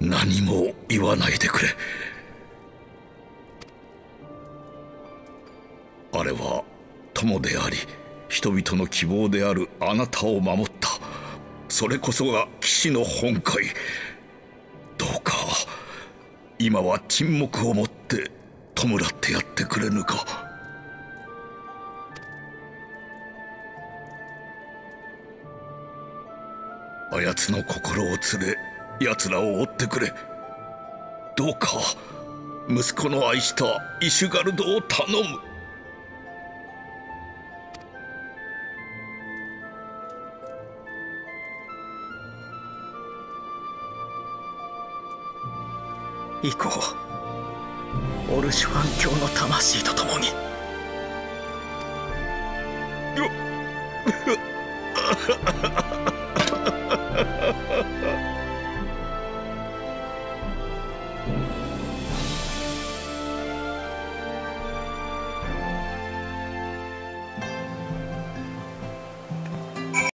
何も言わないでくれ。あれは友であり人々の希望であるあなたを守った。それこそが騎士の本懐。どうか今は沈黙をもって弔ってやってくれぬか。あやつの心を連れ奴らを追ってくれ。どうか息子の愛したイシュガルドを頼む。行こうオルシュファン教の魂と共に。よ っ